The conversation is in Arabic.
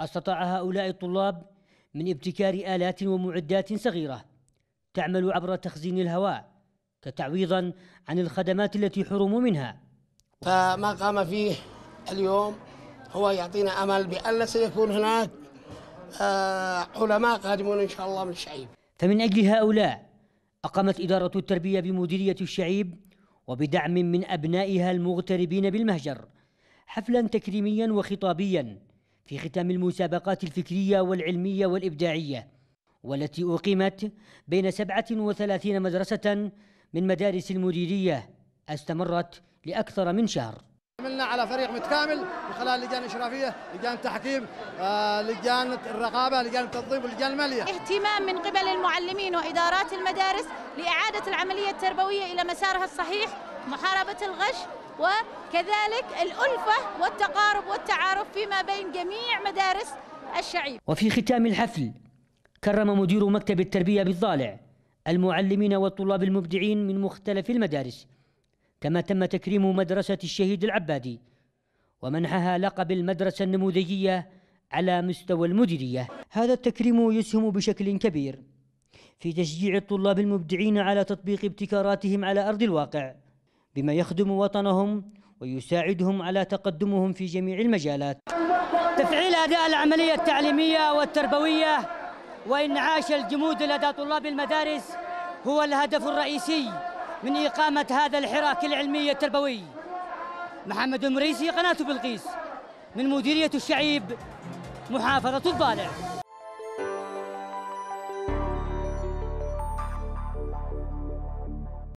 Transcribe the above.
أستطاع هؤلاء الطلاب من ابتكار آلات ومعدات صغيرة تعمل عبر تخزين الهواء كتعويضا عن الخدمات التي حرموا منها فما قام فيه اليوم هو يعطينا أمل بأن سيكون هناك آه، علماء قادمون إن شاء الله من الشعيب. فمن أجل هؤلاء أقامت إدارة التربية بمديرية الشعيب وبدعم من أبنائها المغتربين بالمهجر حفلا تكريميا وخطابيا في ختام المسابقات الفكرية والعلمية والإبداعية والتي أقيمت بين 37 مدرسة من مدارس المديرية استمرت لأكثر من شهر. عملنا على فريق متكامل من خلال لجان إشرافية، لجان التحكيم، آه، لجان الرقابة، لجان التنظيم ولجان المالية. اهتمام من قبل المعلمين وإدارات المدارس لإعادة العملية التربوية إلى مسارها الصحيح، محاربة الغش وكذلك الألفة والتقارب والتعارف فيما بين جميع مدارس الشعيب. وفي ختام الحفل كرم مدير مكتب التربية بالضالع المعلمين والطلاب المبدعين من مختلف المدارس كما تم تكريم مدرسة الشهيد العبادي ومنحها لقب المدرسة النموذجية على مستوى المديرية هذا التكريم يسهم بشكل كبير في تشجيع الطلاب المبدعين على تطبيق ابتكاراتهم على أرض الواقع بما يخدم وطنهم ويساعدهم على تقدمهم في جميع المجالات. تفعيل أداء العملية التعليمية والتربوية وإنعاش الجمود لدى طلاب المدارس هو الهدف الرئيسي من إقامة هذا الحراك العلمي التربوي. محمد المريسي قناة بلقيس من مديرية الشعيب محافظة الضالع.